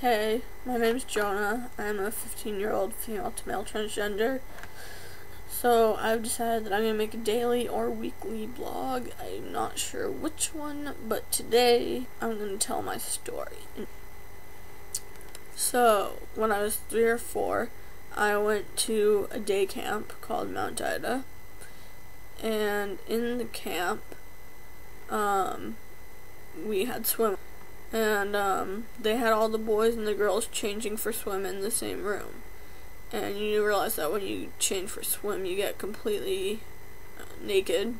Hey, my name is Jonah. I'm a 15 year old female to male transgender. So I've decided that I'm going to make a daily or weekly blog. I'm not sure which one, but today I'm going to tell my story. So, when I was three or four, I went to a day camp called Mount Ida. And in the camp, um, we had swim and um, they had all the boys and the girls changing for swim in the same room. And you realize that when you change for swim, you get completely uh, naked.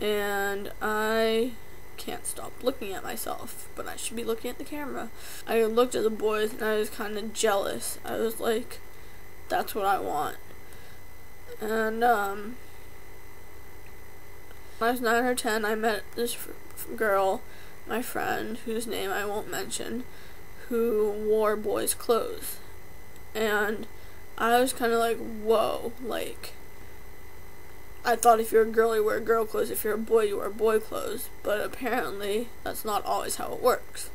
And I can't stop looking at myself, but I should be looking at the camera. I looked at the boys and I was kind of jealous. I was like, that's what I want. And um, when I was 9 or 10, I met this girl my friend, whose name I won't mention, who wore boys' clothes. And I was kind of like, whoa, like, I thought if you're a girl, you wear girl clothes, if you're a boy, you wear boy clothes. But apparently, that's not always how it works.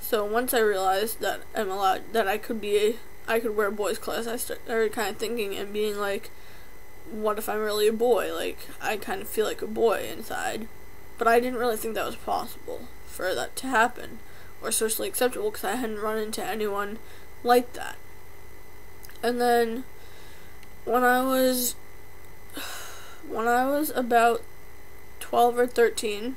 So once I realized that I'm allowed, that I could be, a, I could wear boys' clothes, I started kind of thinking and being like, what if I'm really a boy? Like, I kind of feel like a boy inside. But I didn't really think that was possible for that to happen or socially acceptable because I hadn't run into anyone like that. And then when I was when I was about 12 or 13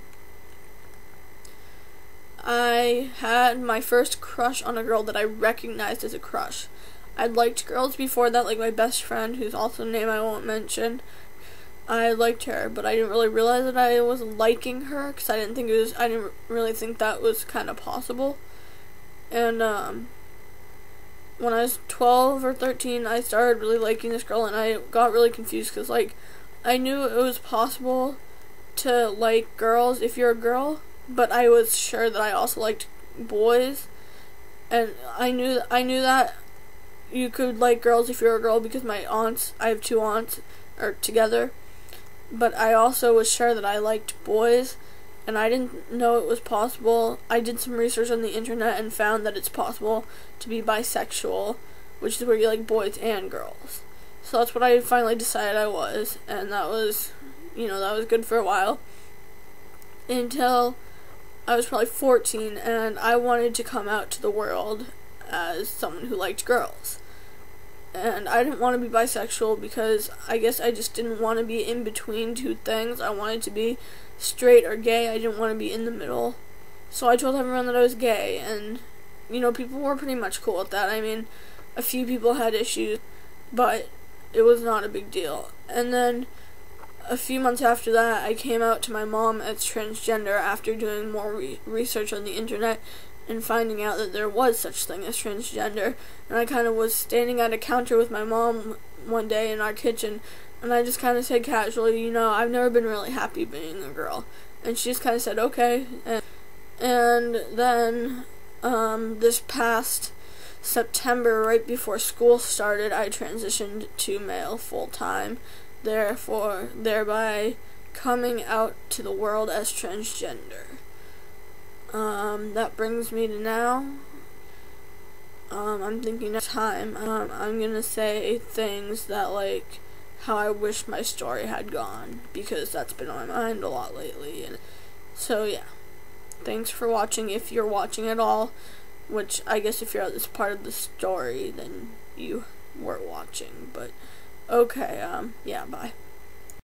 I had my first crush on a girl that I recognized as a crush. I'd liked girls before that, like my best friend, whose also name I won't mention, I liked her, but I didn't really realize that I was liking her because I didn't think it was. I didn't really think that was kind of possible. And um, when I was twelve or thirteen, I started really liking this girl, and I got really confused because like I knew it was possible to like girls if you're a girl, but I was sure that I also liked boys, and I knew I knew that you could like girls if you're a girl because my aunts, I have two aunts, are together but I also was sure that I liked boys, and I didn't know it was possible. I did some research on the internet and found that it's possible to be bisexual, which is where you like boys and girls. So that's what I finally decided I was, and that was, you know, that was good for a while. Until I was probably 14, and I wanted to come out to the world as someone who liked girls and I didn't want to be bisexual because I guess I just didn't want to be in between two things. I wanted to be straight or gay. I didn't want to be in the middle. So I told everyone that I was gay, and you know, people were pretty much cool with that. I mean, a few people had issues, but it was not a big deal. And then a few months after that, I came out to my mom as transgender after doing more re- research on the internet and finding out that there was such thing as transgender. And I kind of was standing at a counter with my mom one day in our kitchen, and I just kind of said casually, you know, I've never been really happy being a girl. And she just kind of said, okay. And, and then um, this past September, right before school started, I transitioned to male full time, therefore, thereby coming out to the world as transgender. Um, that brings me to now. Um, I'm thinking next time, um, I'm gonna say things that, like, how I wish my story had gone, because that's been on my mind a lot lately. And so, yeah. Thanks for watching, if you're watching at all, which I guess if you're at this part of the story, then you were watching, but okay, um, yeah, bye.